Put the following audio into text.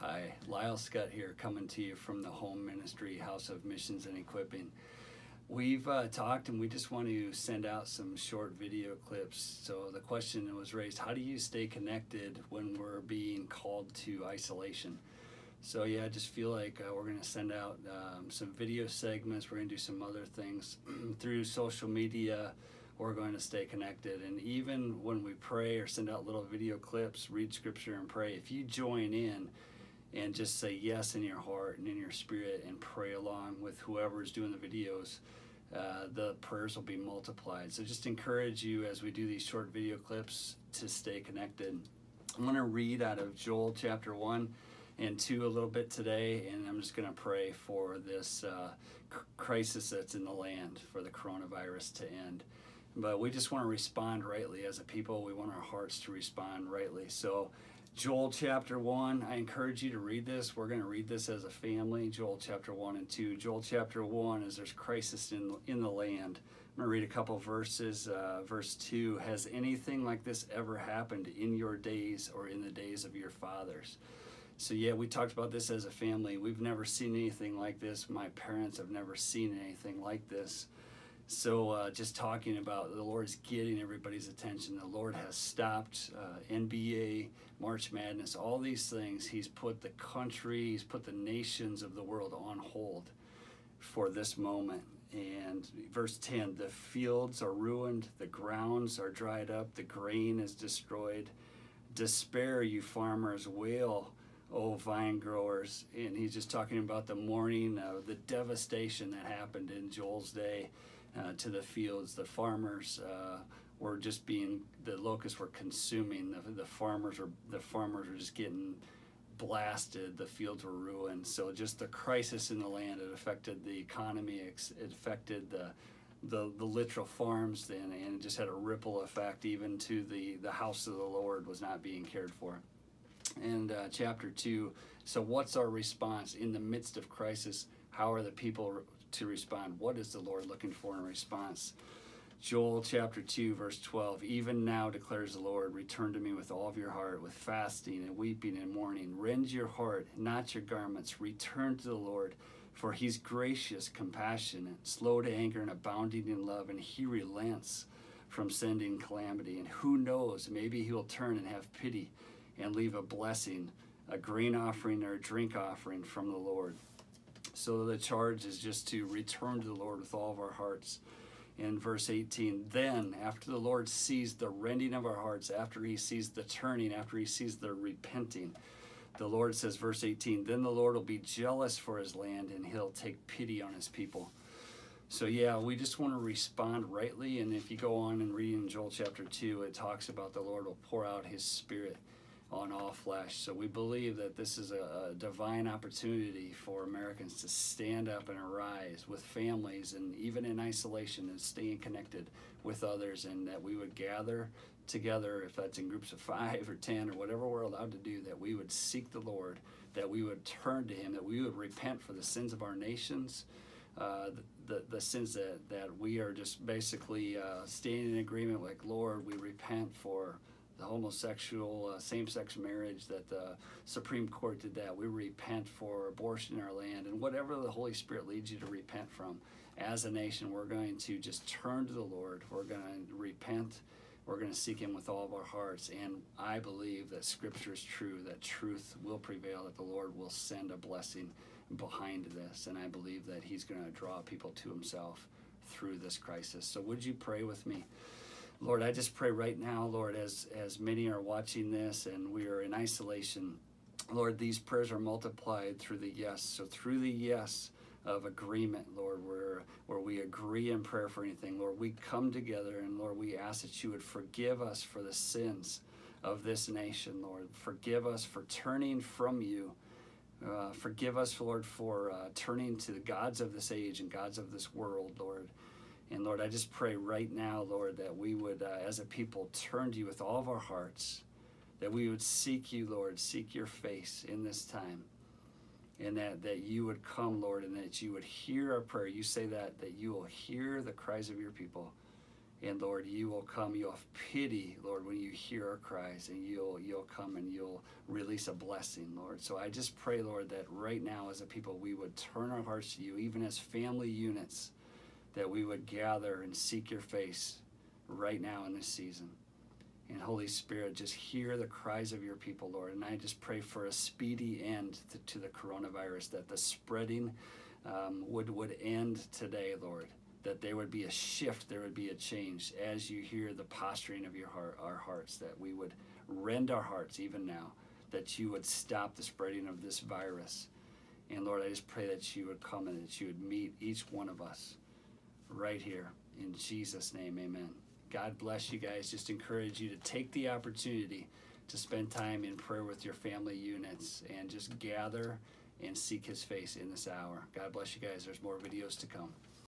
Hi, Lyle Scott here, coming to you from the Home Ministry House of Missions and Equipping. We've uh, talked and we just want to send out some short video clips. So the question that was raised how do you stay connected when we're being called to isolation? So, yeah, I just feel like uh, we're going to send out um, some video segments. We're going to do some other things through social media. We're going to stay connected. And even when we pray or send out little video clips, read scripture and pray, if you join in, and just say yes in your heart and in your spirit and pray along with whoever is doing the videos, uh, the prayers will be multiplied. So just encourage you as we do these short video clips to stay connected. I'm going to read out of Joel chapter 1 and 2 a little bit today, and I'm just going to pray for this uh, crisis that's in the land for the coronavirus to end. But we just want to respond rightly as a people. We want our hearts to respond rightly. So Joel chapter 1. I encourage you to read this. We're going to read this as a family. Joel chapter 1 and 2. Joel chapter 1 is there's crisis in, in the land. I'm going to read a couple verses. Uh, verse 2 Has anything like this ever happened in your days or in the days of your fathers? So, yeah, we talked about this as a family. We've never seen anything like this. My parents have never seen anything like this. So, uh, just talking about the Lord is getting everybody's attention. The Lord has stopped uh, NBA, March Madness, all these things. He's put the country, He's put the nations of the world on hold for this moment. And verse 10 the fields are ruined, the grounds are dried up, the grain is destroyed. Despair, you farmers, wail, O vine growers. And he's just talking about the mourning, of the devastation that happened in Joel's day uh, to the fields. The farmers uh, were just being the locusts were consuming. The, the farmers were the farmers were just getting blasted. The fields were ruined. So just the crisis in the land it affected the economy. It affected the the, the literal farms and, and it just had a ripple effect even to the, the house of the Lord was not being cared for. And uh, chapter 2 so, what's our response in the midst of crisis? How are the people to respond. What is the Lord looking for in response? Joel chapter 2, verse 12. Even now declares the Lord, return to me with all of your heart, with fasting and weeping and mourning. Rend your heart, not your garments. Return to the Lord, for he's gracious, compassionate, slow to anger, and abounding in love, and he relents from sending calamity. And who knows, maybe he will turn and have pity and leave a blessing, a grain offering or a drink offering from the Lord. So the charge is just to return to the Lord with all of our hearts. In verse 18, then after the Lord sees the rending of our hearts, after he sees the turning, after he sees the repenting, the Lord says, verse 18, then the Lord will be jealous for his land and he'll take pity on his people. So, yeah, we just want to respond rightly. And if you go on and read in Joel chapter 2, it talks about the Lord will pour out his spirit on all flesh. So we believe that this is a, a, divine opportunity for Americans to stand up and arise with families and even in isolation and staying connected with others, and that we would gather together, if that's in groups of five or ten or whatever we're allowed to do, that we would seek the Lord, that we would turn to Him, that we would repent for the sins of our nations. Uh, the, the, the, sins that, that we are just basically uh, standing in agreement like, Lord, we repent for the homosexual, uh, same-sex marriage, that the Supreme Court did that. We repent for abortion in our land, and whatever the Holy Spirit leads you to repent from. As a nation, we're going to just turn to the Lord. We're going to repent. We're going to seek Him with all of our hearts. And I believe that Scripture is true, that truth will prevail, that the Lord will send a blessing behind this. And I believe that He's going to draw people to Himself through this crisis. So, would you pray with me? Lord, I just pray right now, Lord, as, as many are watching this and we are in isolation, Lord, these prayers are multiplied through the yes. So through the yes of agreement, Lord, where, where we agree in prayer for anything, Lord, we come together and Lord, we ask that you would forgive us for the sins of this nation, Lord. Forgive us for turning from you. Uh, forgive us, Lord, for uh, turning to the gods of this age and gods of this world, Lord. And Lord, I just pray right now, Lord, that we would, uh, as a people, turn to you with all of our hearts, that we would seek you, Lord, seek your face in this time. And that, that you would come, Lord, and that you would hear our prayer. You say that, that you will hear the cries of your people And Lord, you will come, you'll have pity, Lord, when you hear our cries, and you'll you'll come and you'll release a blessing, Lord. So I just pray, Lord, that right now as a people we would turn our hearts to you, even as family units, that we would gather and seek your face right now in this season. And Holy Spirit, just hear the cries of your people, Lord. And I just pray for a speedy end to, to the coronavirus, that the spreading um, would would end today, Lord that there would be a shift, there would be a change as you hear the posturing of your heart, our hearts, that we would rend our hearts even now, that you would stop the spreading of this virus. And Lord, I just pray that you would come and that you would meet each one of us right here. In Jesus' name, amen. God bless you guys. Just encourage you to take the opportunity to spend time in prayer with your family units and just gather and seek his face in this hour. God bless you guys. There's more videos to come.